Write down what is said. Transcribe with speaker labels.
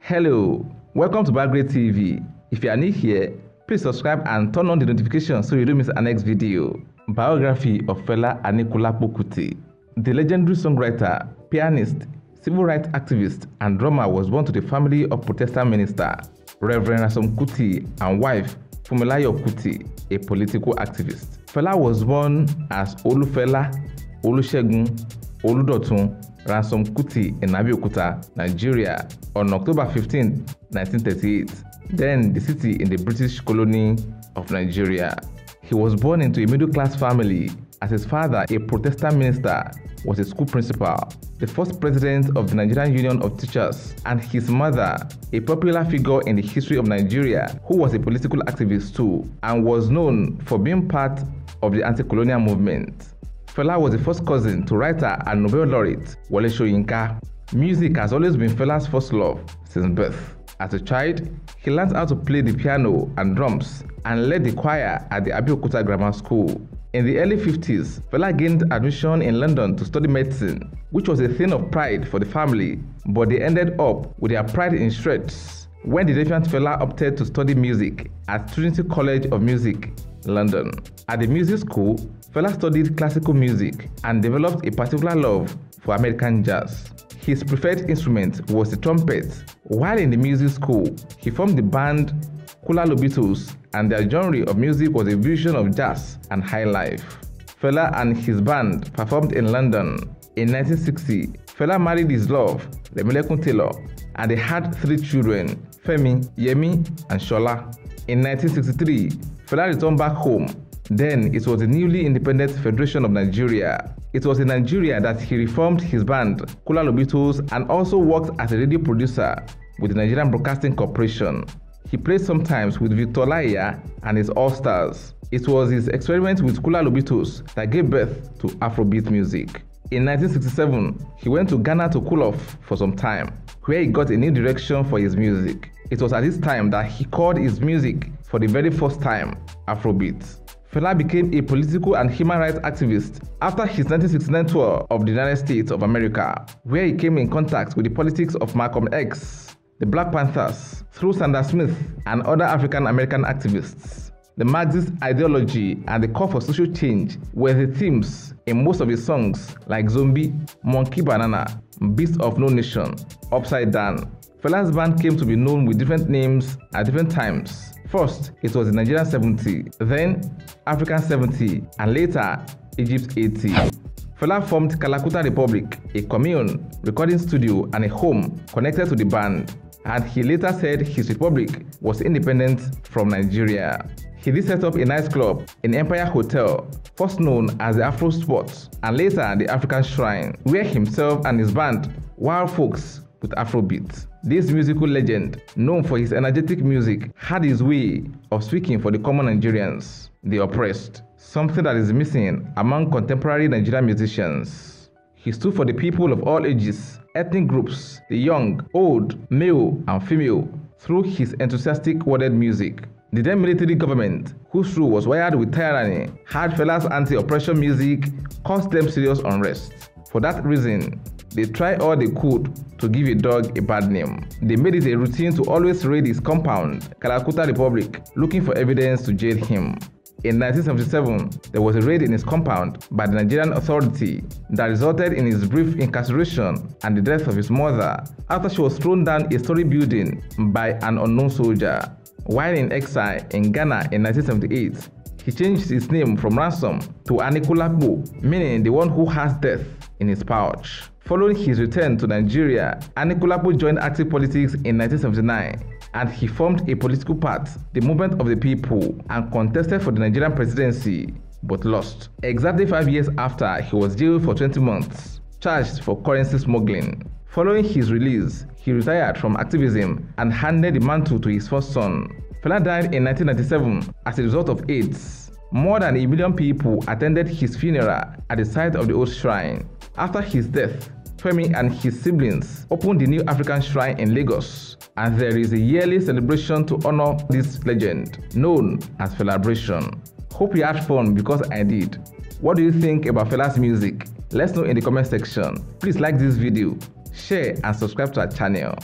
Speaker 1: Hello, welcome to Bagre TV. If you are new here, please subscribe and turn on the notification so you don't miss our next video. Biography of Fela Anikulapo Kuti. The legendary songwriter, pianist, civil rights activist, and drummer was born to the family of Protestant minister Reverend Rasom Kuti and wife Fumilayo Kuti, a political activist. Fela was born as Olufela Olusegun Oludotun Ransom Kuti in Abeokuta, Nigeria on October 15, 1938, then the city in the British colony of Nigeria. He was born into a middle-class family as his father, a Protestant minister, was a school principal, the first president of the Nigerian Union of Teachers, and his mother, a popular figure in the history of Nigeria who was a political activist too and was known for being part of the anti-colonial movement. Fela was the first cousin to writer and Nobel laureate Wole Soyinka. Music has always been Fela's first love since birth. As a child, he learned how to play the piano and drums and led the choir at the Abeokuta Grammar School. In the early 50s, Fela gained admission in London to study medicine, which was a thing of pride for the family, but they ended up with their pride in shreds when the defiant Fela opted to study music at Trinity College of Music, London. At the music school, Fela studied classical music and developed a particular love for American jazz. His preferred instrument was the trumpet. While in the music school, he formed the band Koola Lobitos and their genre of music was a fusion of jazz and high life. Fela and his band performed in London. In 1960, Fela married his love, Remilekun Taylor, and they had three children, Femi, Yemi, and Shola. In 1963, Fela returned back home then it was the newly independent Federation of Nigeria. It was in Nigeria that he reformed his band, Koola Lobitos, and also worked as a radio producer with the Nigerian Broadcasting Corporation. He played sometimes with Victor Olaiya and his All Stars. It was his experiment with Koola Lobitos that gave birth to Afrobeat music. In 1967, he went to Ghana to cool off for some time, where he got a new direction for his music. It was at this time that he called his music for the very first time Afrobeat. Fela became a political and human rights activist after his 1969 tour of the United States of America, where he came in contact with the politics of Malcolm X, the Black Panthers, through Sandra Smith, and other African American activists. The Marxist ideology and the call for social change were the themes in most of his songs like Zombie, Monkey Banana, Beast of No Nation, Upside Down. Fela's band came to be known with different names at different times First, it was the Nigerian 70, then African 70, and later Egypt 80. Fela formed Kalakuta Republic, a commune, recording studio, and a home connected to the band, and he later said his republic was independent from Nigeria. He did set up a nightclub in Empire Hotel, first known as the Afro Spot, and later the African Shrine, where himself and his band, Wild Folks, with Afrobeat. This musical legend, known for his energetic music, had his way of speaking for the common Nigerians, the oppressed, something that is missing among contemporary Nigerian musicians. He stood for the people of all ages, ethnic groups, the young, old, male, and female, through his enthusiastic worded music. The then military government, whose rule was wired with tyranny, had Fela's anti-oppression music caused them serious unrest. For that reason, they tried all they could to give a dog a bad name. They made it a routine to always raid his compound, Kalakuta Republic, looking for evidence to jail him. In 1977, there was a raid in his compound by the Nigerian authority that resulted in his brief incarceration and the death of his mother after she was thrown down a story building by an unknown soldier. While in exile in Ghana in 1978, he changed his name from Ransom to Anikulapo, meaning the one who has death in his pouch. Following his return to Nigeria, Anikulapo joined active politics in 1979 and he formed a political party, the Movement of the People, and contested for the Nigerian presidency but lost. Exactly five years after, he was jailed for 20 months, charged for currency smuggling. Following his release, he retired from activism and handed the mantle to his first son. Fela died in 1997 as a result of AIDS. More than a million people attended his funeral at the site of the old shrine. After his death, Femi and his siblings opened the new African shrine in Lagos, and there is a yearly celebration to honor this legend, known as Felabration. Hope you had fun because I did. What do you think about Fela's music? Let's know in the comment section. Please like this video, share and subscribe to our channel.